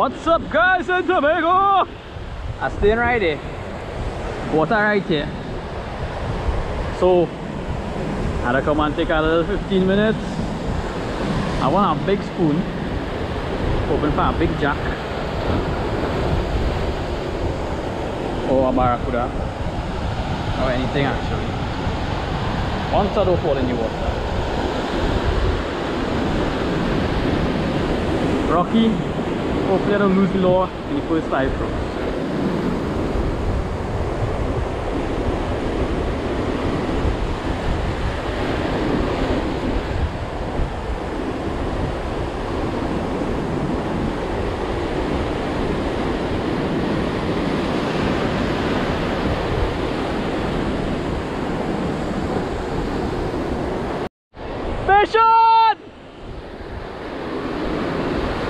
What's up guys in Tobago? I'm staying right here. Water right here. So, I had to come and take a little 15 minutes. I want a big spoon. Hoping for a big jack. Or a barracuda. Or anything actually. Once I don't fall in the water. Rocky, hopefully I don't lose the law in the first five throws. Fish on!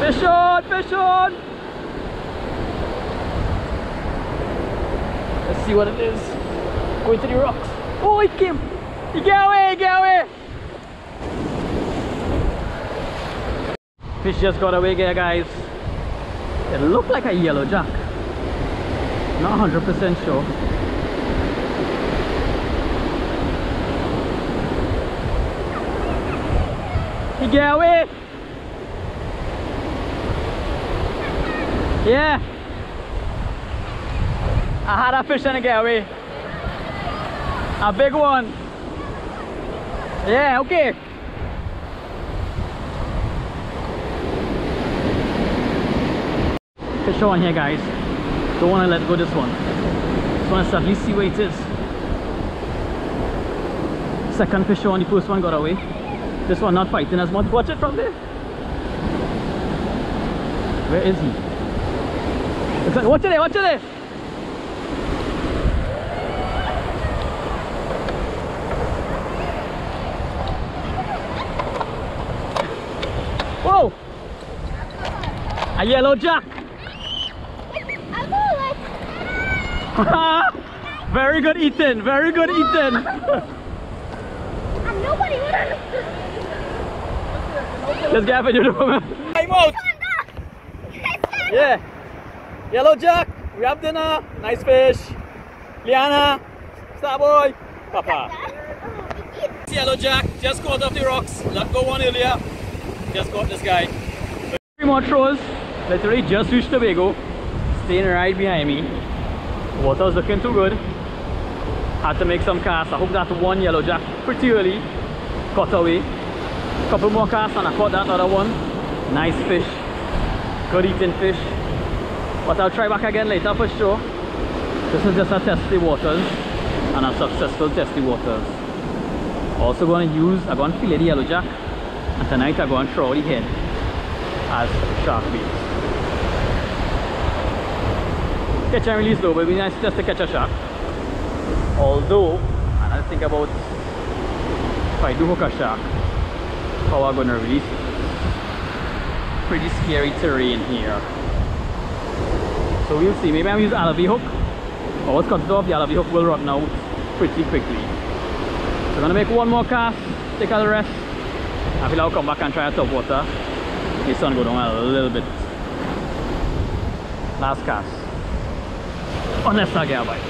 Fish on! Fish! Let's see what it is. Going to the rocks. Oh, it came! He get away! He get away! Fish just got away there, guys. It looked like a yellow jack. Not 100% sure. He get away! Yeah. I had a fish and it get away. A big one. Yeah, okay. Fish on here guys. Don't wanna let go this one. Just wanna at least see where it is. Second fish on, the first one got away. This one not fighting as much. Watch it from there. Where is he? Watch it there, watch it there. Whoa! A yellow jack. very good Ethan, very good Ethan. Nobody Let's get up and do the Time out. Yeah. Yellow Jack, we have dinner. Nice fish. Liana, Star Boy, Papa. Yellow Jack just caught off the rocks. Let go one earlier. Just caught this guy. Three more. Literally just reached Tobago. Staying right behind me. Water's looking too good. Had to make some casts. I hope that one yellow jack pretty early. Caught away. Couple more casts and I caught that other one. Nice fish. Good eating fish. But I'll try back again later for sure. This is just a testy waters and a successful testy waters. Also going to use, I'm going to fillet the yellow jack and tonight I'm going to throw the head as shark bait. Catch and release though, but it'd be nice just to catch a shark. Although, and I think about if I do hook a shark, how I'm gonna release it. Pretty scary terrain here. So we'll see. Maybe I'll use Alavi hook. What's cut it off, the Alavi hook will run out pretty quickly. So I'm gonna make one more cast, take a rest. I feel I'll come back and try a top water. The sun go down a little bit. Last cast. Unless I get a bite.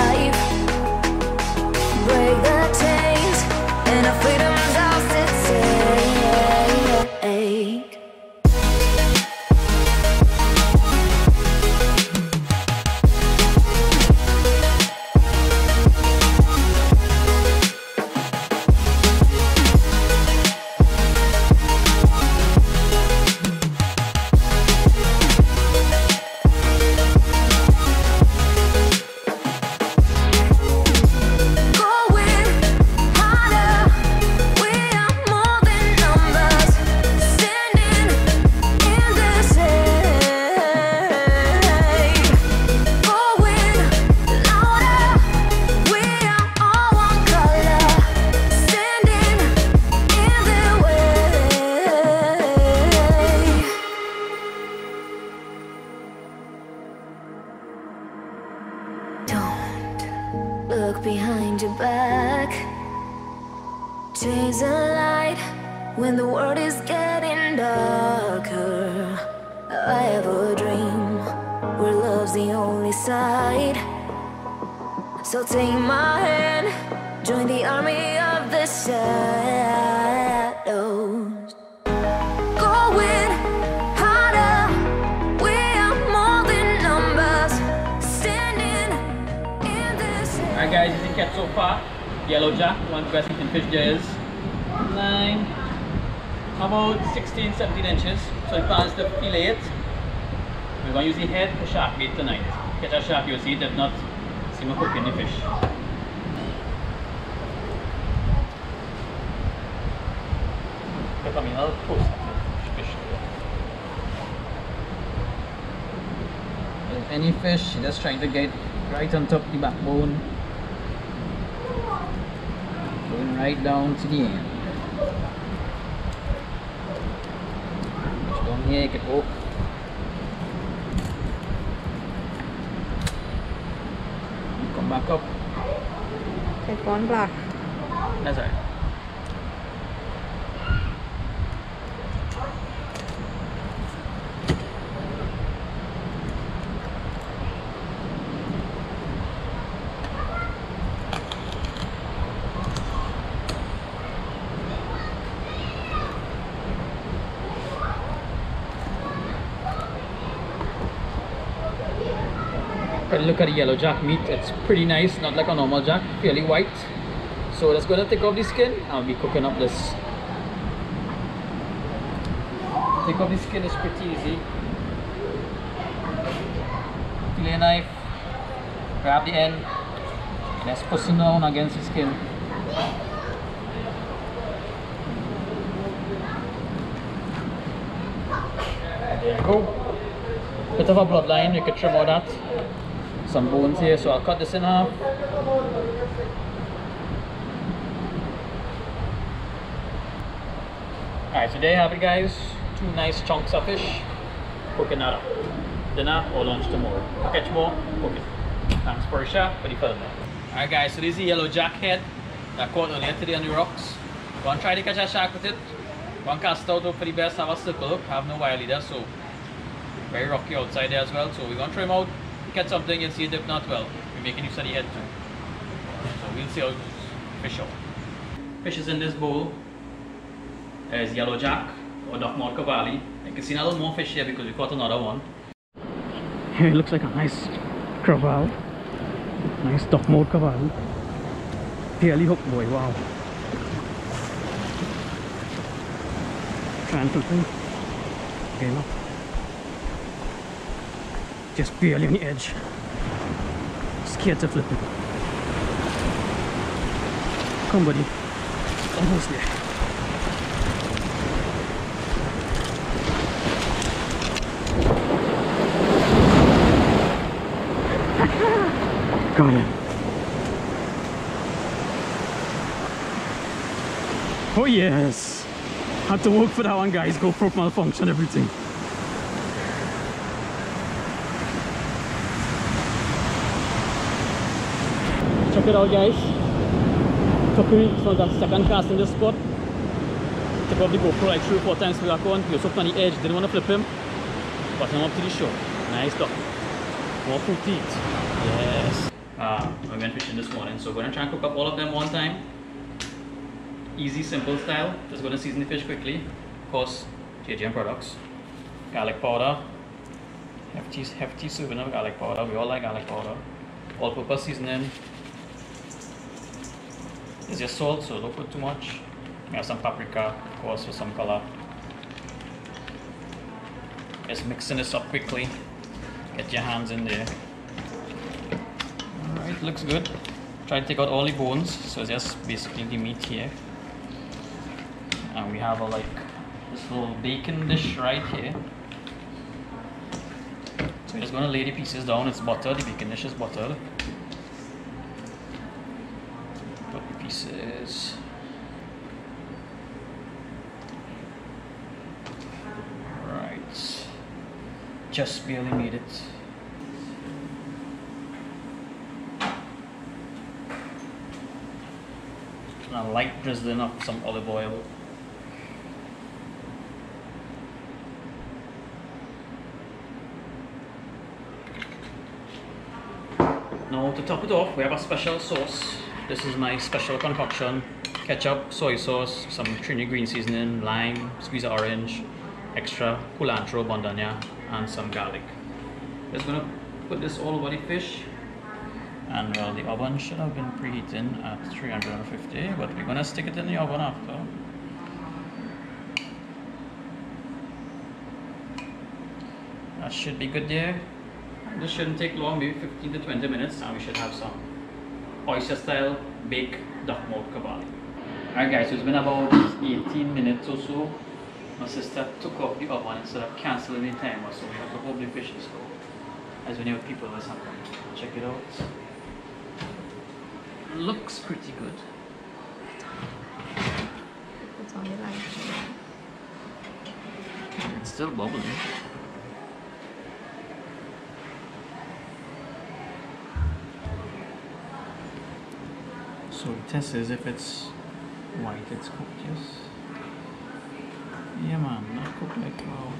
Light when the world is getting darker. I have a dream where love's the only side. So take my hand, join the army of the shadows. Going harder, we are more than numbers. Standing in this. Alright guys, you catch so far. Yellow jack, one of best fish there is. Nine, about 16, 17 inches. So it plans to fillet. We're going to use the head for shark bait tonight. Catch a shark, you'll see it. If not, see me cooking the fish. Look, I mean, I'll post fish there. Any fish, just trying to get right on top of the backbone. Going right down to the end. Just down here, you can go. Come back up. Take one look at the yellow jack meat, it's pretty nice, not like a normal jack, fairly white. So that's gonna take off the skin. I'll be cooking up this. Take off the skin is pretty easy. Fillet knife, grab the end, and just push it down against the skin. There you go. Bit of a bloodline, you can trim all that. Some bones here, so I'll cut this in half. Alright, so there you have it guys. Two nice chunks of fish. Cooking that up. Dinner or lunch tomorrow. I'll catch more, cook it. Thanks for a shot for the film. Alright guys, so this is yellow jack head that caught earlier today on the rocks. Gonna try to catch a shark with it. One cast out for the best, have a circle hook, have no wire leader, so very rocky outside there as well. So we're gonna try him out, catch something and see if not well. we make a new study head too. So we'll see how it goes. Fish. Fish is in this bowl. There's yellow jack or Duckmouth Cavalli. You can see a more fish here because we caught another one. Here it looks like a nice crevalle. Nice Duckmouth Cavalli. Barely hooked boy, wow. Try and flip him. Okay, no. Just barely on the edge. Scared to flip it. Come buddy. Almost there. Got him. Oh yes. Had to work for that one guys. GoPro malfunction everything. Check it out guys. Took me from the second cast in this spot. Took off the GoPro like three or four times that one. He was up on the edge, didn't want to flip him. But him up to the shore. Nice duck. More fruit teeth. Yes. Uh, I went fishing this morning, so I'm gonna try and cook up all of them one time. Easy, simple style. Just gonna season the fish quickly. Of course, JGM products. Garlic powder. Hefty, hefty serving of garlic powder. We all like garlic powder. All-purpose seasoning. It's just salt, so don't put too much. We have some paprika, of course, for some color. Just mixing this up quickly. Get your hands in there. Alright, looks good. Try to take out all the bones, so just basically the meat here. And we have a like this little bacon dish right here. So we're just gonna lay the pieces down. It's buttered, the bacon dish is buttered. Pieces. Right. Just barely made it. and a light drizzling of some olive oil. Now to top it off, we have a special sauce. This is my special concoction. Ketchup, soy sauce, some Trini green seasoning, lime, squeeze of orange, extra culantro, bandana, and some garlic. Just gonna put this all over the fish. And well, the oven should have been preheating at 350, but we're gonna stick it in the oven after. That should be good there. This shouldn't take long, maybe 15 to 20 minutes, and we should have some oyster style baked duck mouth kebab. Alright guys, so it's been about 18 minutes or so. My sister took off the oven instead of cancelling the timer, so we have to hold the fish slow. As we know people or something. Check it out. Looks pretty good. It's on the line. It's still bubbling. So the test is if it's white, it's cooked, yes. Yeah man, not cooked like wow.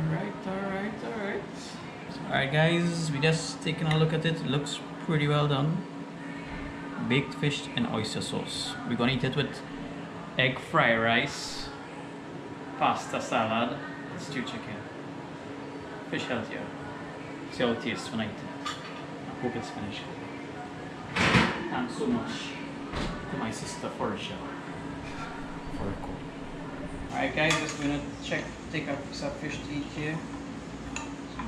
Alright, alright, alright. Alright guys, we just taking a look at it. Looks pretty well done. Baked fish and oyster sauce. We're gonna eat it with egg fried rice, pasta salad, and stewed chicken. Fish healthier. See how it tastes when I eat it. I hope it's finished. Thanks so much to my sister for a show. For a call. Alright guys, just gonna check, take a piece of fish to eat here.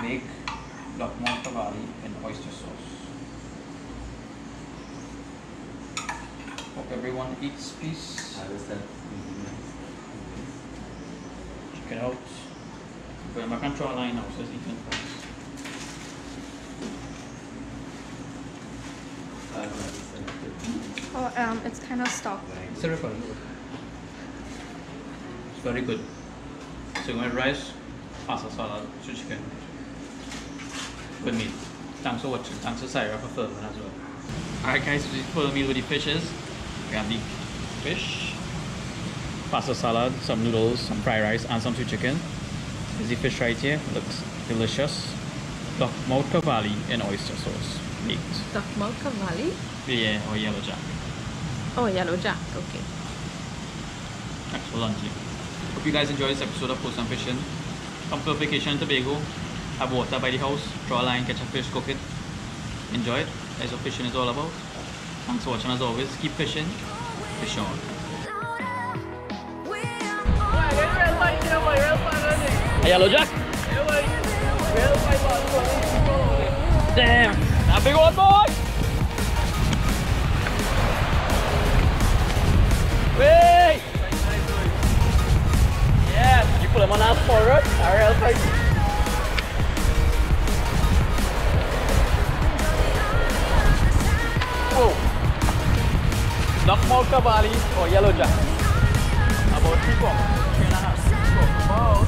Make Lockmore Cavalli in oyster sauce. Hope everyone eats peace. Check it out. But my control line now says eating first. Oh, um, it's kind of stuck. Still recording. It's very good. So you want rice, pasta salad, stewed chicken. Good meat. Thanks for watching. Thanks to Sarah for filming as well. Alright guys, so this is full meal with the fishes. We have the fish, pasta salad, some noodles, some fried rice, and some stewed chicken. This is the fish right here. Looks delicious. Duck mouth cavalli in oyster sauce. Baked. Duck mouth cavalli? Yeah, or yellow jack. Oh, yellow jack. Okay. Thanks for lunching. Hope you guys enjoyed this episode of Post and Fishing. Come to a vacation in Tobago, have water by the house, draw a line, catch a fish, cook it. Enjoy it. That's what fishing is all about. Thanks for watching as always. Keep fishing. Fish on. A yellow jack? Damn! A big one, boy! Wait! Yeah, you put him on our forward. Ariel fight. Whoa! Oh. Duckmouth Cavalli or Yellow Jack. About three pounds. Three and a half. About.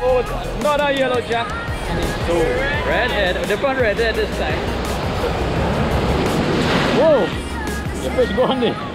Oh, it's another Yellow Jack. And it's so redhead. Oh, Different redhead this time. Whoa! The fish go on there.